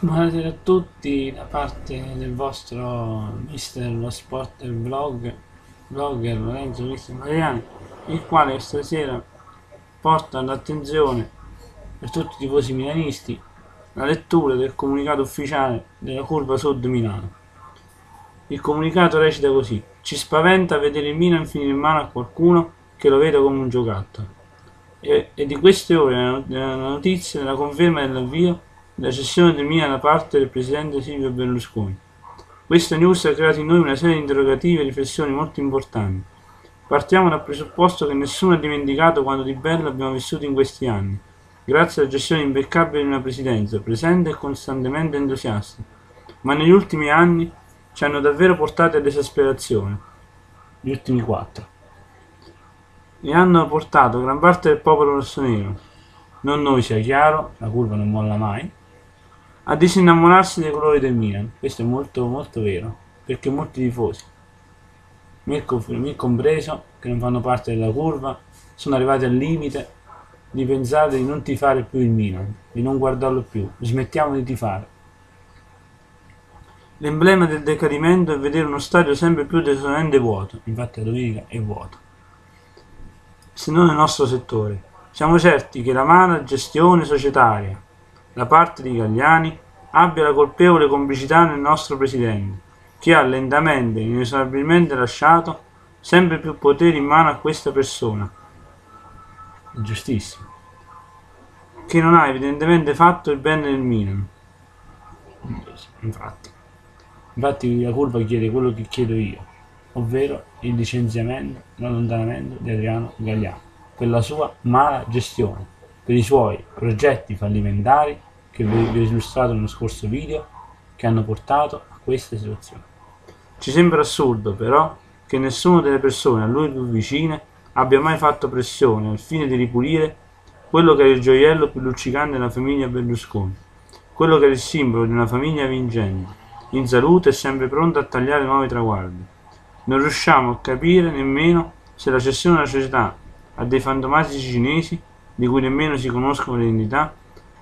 Buonasera a tutti da parte del vostro mister lo sport blog, blogger Lorenzo Mister Mariani, il quale stasera porta all'attenzione per tutti i tifosi milanisti la lettura del comunicato ufficiale della curva sud Milano. Il comunicato recita così: Ci spaventa vedere il Milan finire in mano a qualcuno che lo veda come un giocattolo. E, e di queste ore la notizia della conferma dell'avvio la cessione del Milan da parte del presidente Silvio Berlusconi. Questa news ha creato in noi una serie di interrogativi e riflessioni molto importanti. Partiamo dal presupposto che nessuno ha dimenticato quanto di bello abbiamo vissuto in questi anni, grazie alla gestione impeccabile di una presidenza, presente e costantemente entusiasta. Ma negli ultimi anni ci hanno davvero portati all'esasperazione. Gli ultimi quattro. E hanno portato gran parte del popolo rossonero. Non noi sia chiaro, la curva non molla mai, a disinnamorarsi dei colori del Milan. Questo è molto molto vero, perché molti tifosi, me compreso, che non fanno parte della curva, sono arrivati al limite di pensare di non tifare più il Milan, di non guardarlo più, smettiamo di tifare. L'emblema del decadimento è vedere uno stadio sempre più desolante vuoto, infatti la domenica è vuoto, se non nel nostro settore. Siamo certi che la mala gestione societaria, da parte di Gagliani abbia la colpevole complicità nel nostro presidente, che ha lentamente e inesorabilmente lasciato sempre più potere in mano a questa persona. Giustissimo. Che non ha evidentemente fatto il bene del Milan. Infatti. Infatti la curva chiede quello che chiedo io, ovvero il licenziamento, l'allontanamento di Adriano Gagliano, per la sua mala gestione per i suoi progetti fallimentari che vi ho illustrato nello scorso video che hanno portato a questa situazione. Ci sembra assurdo però che nessuna delle persone a lui più vicine abbia mai fatto pressione al fine di ripulire quello che era il gioiello più luccicante della famiglia Berlusconi, quello che era il simbolo di una famiglia vincente, in salute e sempre pronta a tagliare nuovi traguardi. Non riusciamo a capire nemmeno se la cessione della società a dei fantomatici cinesi di cui nemmeno si conoscono le identità,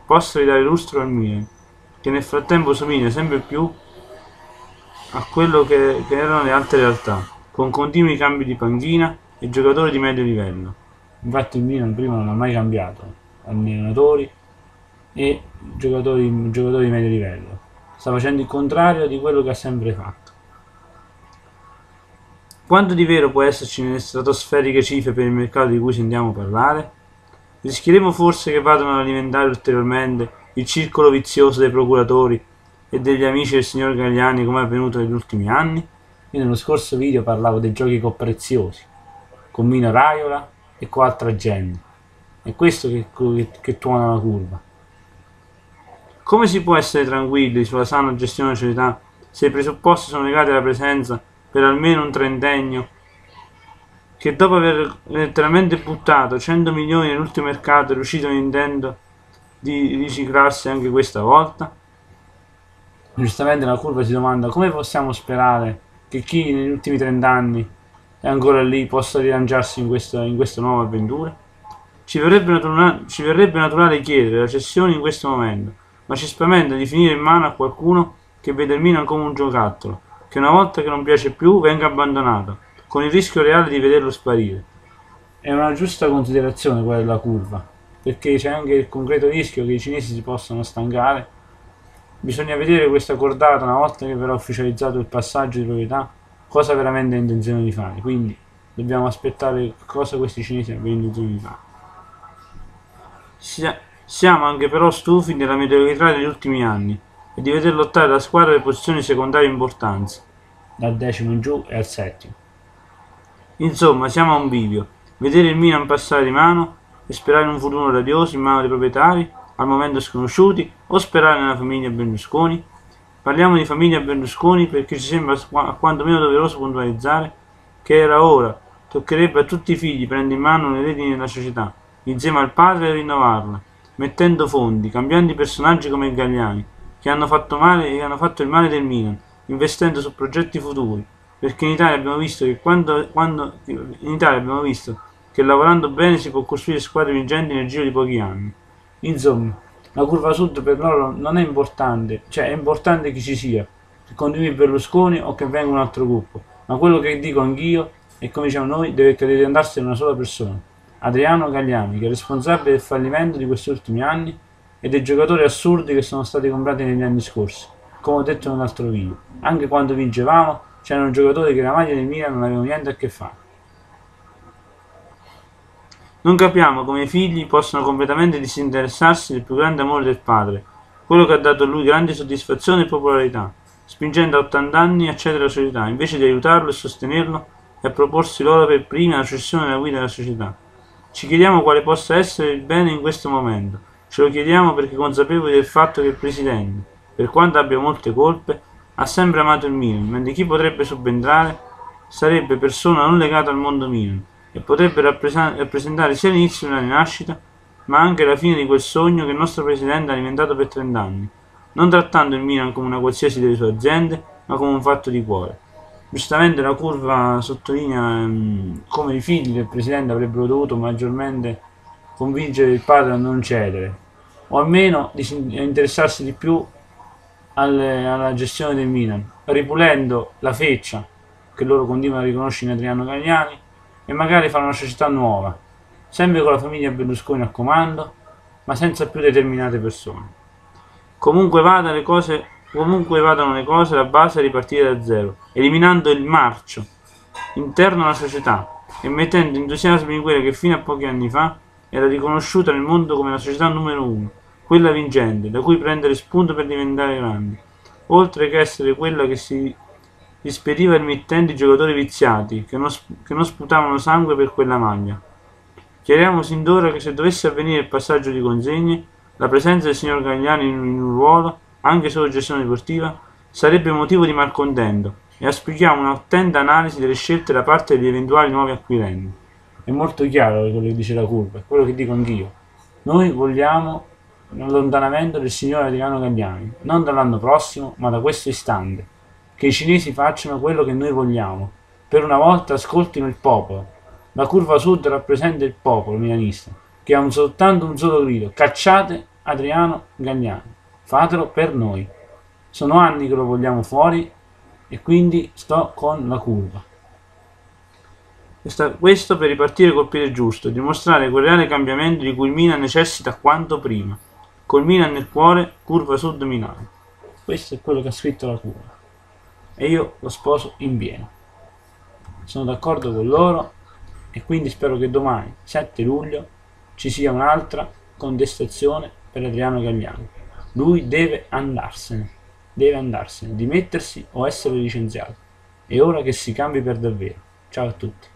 possa ridare lustro al Milan, che nel frattempo somiglia sempre più a quello che, che erano le altre realtà, con continui cambi di panchina e giocatori di medio livello. Infatti il Milan prima non ha mai cambiato allenatori e giocatori, giocatori di medio livello. Sta facendo il contrario di quello che ha sempre fatto. Quanto di vero può esserci nelle stratosferiche cifre per il mercato di cui sentiamo parlare? Rischieremo forse che vadano ad alimentare ulteriormente il circolo vizioso dei procuratori e degli amici del signor Gagliani come è avvenuto negli ultimi anni? Io nello scorso video parlavo dei giochi preziosi, con Mino Raiola e con altra gente. È questo che, che, che tuona la curva. Come si può essere tranquilli sulla sana gestione della società se i presupposti sono legati alla presenza per almeno un trentennio che dopo aver letteralmente buttato 100 milioni nell'ultimo mercato è riuscito Nintendo di riciclarsi anche questa volta? Giustamente la curva si domanda come possiamo sperare che chi negli ultimi 30 anni è ancora lì possa rilanciarsi in questa, in questa nuova avventura? Ci verrebbe, naturale, ci verrebbe naturale chiedere la cessione in questo momento, ma ci spaventa di finire in mano a qualcuno che vede il Milan come un giocattolo, che una volta che non piace più venga abbandonato con il rischio reale di vederlo sparire. È una giusta considerazione quella della curva, perché c'è anche il concreto rischio che i cinesi si possano stancare. Bisogna vedere questa cordata una volta che verrà ufficializzato il passaggio di proprietà, cosa veramente ha intenzione di fare. Quindi dobbiamo aspettare cosa questi cinesi abbiano intenzione di fare. Siamo anche però stufi della mediocrità degli ultimi anni e di veder lottare la squadra le posizioni secondarie importanza, dal decimo in giù e al settimo. Insomma, siamo a un bivio. Vedere il Milan passare di mano e sperare in un futuro radioso in mano dei proprietari, al momento sconosciuti, o sperare nella famiglia Berlusconi? Parliamo di famiglia Berlusconi perché ci sembra quanto meno doveroso puntualizzare che era ora, toccherebbe a tutti i figli prendere in mano le redini della società, insieme al padre e rinnovarla, mettendo fondi, cambiando i personaggi come i Gagliani, che hanno fatto male e hanno fatto il male del Milan, investendo su progetti futuri, perché in Italia abbiamo visto che quando, quando in Italia abbiamo visto che lavorando bene si può costruire squadre vincenti nel giro di pochi anni. Insomma, La curva sud per loro non è importante, cioè è importante chi ci sia, che continui Berlusconi o che venga un altro gruppo, ma quello che dico anch'io e come diciamo noi deve cadere andarsene una sola persona, Adriano Gagliani, che è responsabile del fallimento di questi ultimi anni e dei giocatori assurdi che sono stati comprati negli anni scorsi, come ho detto nell'altro video. Anche quando vincevamo c'erano giocatori che la maglia del Milan non avevano niente a che fare. Non capiamo come i figli possano completamente disinteressarsi del più grande amore del padre, quello che ha dato a lui grandi soddisfazioni e popolarità, spingendo a 80 anni a cedere la società, invece di aiutarlo e sostenerlo e a proporsi loro per prima la cessione della guida della società. Ci chiediamo quale possa essere il bene in questo momento. Ce lo chiediamo perché consapevoli del fatto che il Presidente, per quanto abbia molte colpe, ha sempre amato il Milan, mentre chi potrebbe subentrare sarebbe persona non legata al mondo Milan, e potrebbe rappresentare sia l'inizio della rinascita, ma anche la fine di quel sogno che il nostro Presidente ha alimentato per 30 anni, non trattando il Milan come una qualsiasi delle sue aziende, ma come un fatto di cuore. Giustamente la curva sottolinea um, come i figli del Presidente avrebbero dovuto maggiormente convincere il padre a non cedere, o almeno di interessarsi di più alle, alla gestione del Milan, ripulendo la feccia che loro continuano a riconoscere in Adriano Cagliani e magari fare una società nuova, sempre con la famiglia Berlusconi al comando, ma senza più determinate persone. Comunque, vada le cose, comunque vadano le cose, la base è ripartire da zero, eliminando il marcio interno alla società e mettendo entusiasmo in quella che fino a pochi anni fa era riconosciuta nel mondo come la società numero uno, quella vincente, da cui prendere spunto per diventare grandi, oltre che essere quella che si il mittente i giocatori viziati, che non, che non sputavano sangue per quella maglia. Chiariamo sin d'ora che se dovesse avvenire il passaggio di consegne, la presenza del signor Gagliani in un ruolo, anche solo gestione sportiva, sarebbe motivo di malcontento e auspichiamo un'attenta analisi delle scelte da parte degli eventuali nuovi acquirenti. È molto chiaro quello che dice la curva, è quello che dico anch'io. Noi vogliamo l'allontanamento del signor Adriano Gagliani, non dall'anno prossimo, ma da questo istante che i cinesi facciano quello che noi vogliamo. Per una volta ascoltino il popolo. La curva sud rappresenta il popolo milanista, che ha un soltanto un solo grido. Cacciate Adriano Gagliani. Fatelo per noi. Sono anni che lo vogliamo fuori e quindi sto con la curva. Questo per ripartire col piede giusto, dimostrare quel reale cambiamento di cui Milan necessita quanto prima. Col Milan nel cuore, curva sud Milano. Questo è quello che ha scritto la curva e io lo sposo in pieno. Sono d'accordo con loro e quindi spero che domani, 7 luglio, ci sia un'altra contestazione per Adriano Gagliano. Lui deve andarsene, deve andarsene, dimettersi o essere licenziato. È ora che si cambi per davvero. Ciao a tutti.